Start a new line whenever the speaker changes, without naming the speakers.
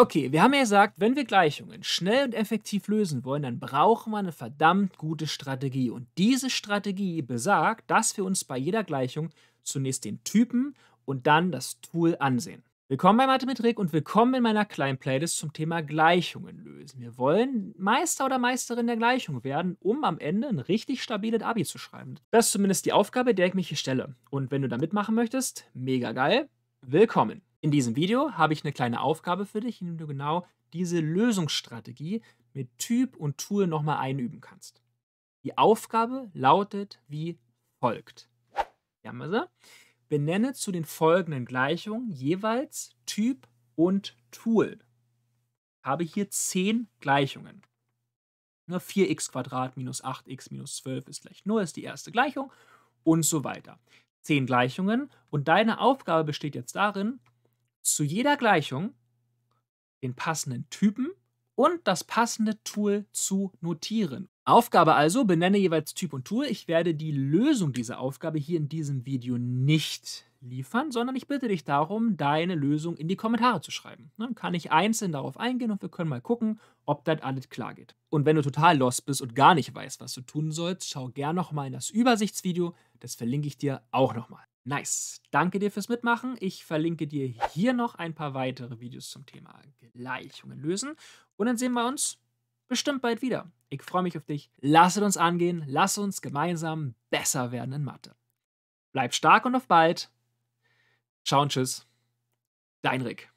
Okay, wir haben ja gesagt, wenn wir Gleichungen schnell und effektiv lösen wollen, dann brauchen wir eine verdammt gute Strategie. Und diese Strategie besagt, dass wir uns bei jeder Gleichung zunächst den Typen und dann das Tool ansehen. Willkommen bei Mathemetrik und willkommen in meiner kleinen Playlist zum Thema Gleichungen lösen. Wir wollen Meister oder Meisterin der Gleichung werden, um am Ende ein richtig stabiles Abi zu schreiben. Das ist zumindest die Aufgabe, der ich mich hier stelle. Und wenn du da mitmachen möchtest, mega geil, willkommen. In diesem Video habe ich eine kleine Aufgabe für dich, in dem du genau diese Lösungsstrategie mit Typ und Tool nochmal einüben kannst. Die Aufgabe lautet wie folgt. Benenne zu den folgenden Gleichungen jeweils Typ und Tool. Ich habe hier 10 Gleichungen. 4x minus 8x minus 12 ist gleich 0 ist die erste Gleichung und so weiter. 10 Gleichungen und deine Aufgabe besteht jetzt darin, zu jeder Gleichung den passenden Typen und das passende Tool zu notieren. Aufgabe also, benenne jeweils Typ und Tool. Ich werde die Lösung dieser Aufgabe hier in diesem Video nicht liefern, sondern ich bitte dich darum, deine Lösung in die Kommentare zu schreiben. Dann kann ich einzeln darauf eingehen und wir können mal gucken, ob das alles klar geht. Und wenn du total lost bist und gar nicht weißt, was du tun sollst, schau gerne nochmal in das Übersichtsvideo. Das verlinke ich dir auch nochmal. Nice. Danke dir fürs Mitmachen. Ich verlinke dir hier noch ein paar weitere Videos zum Thema Gleichungen lösen. Und dann sehen wir uns bestimmt bald wieder. Ich freue mich auf dich. Lass es uns angehen. Lass uns gemeinsam besser werden in Mathe. Bleib stark und auf bald. Ciao und tschüss. Dein Rick.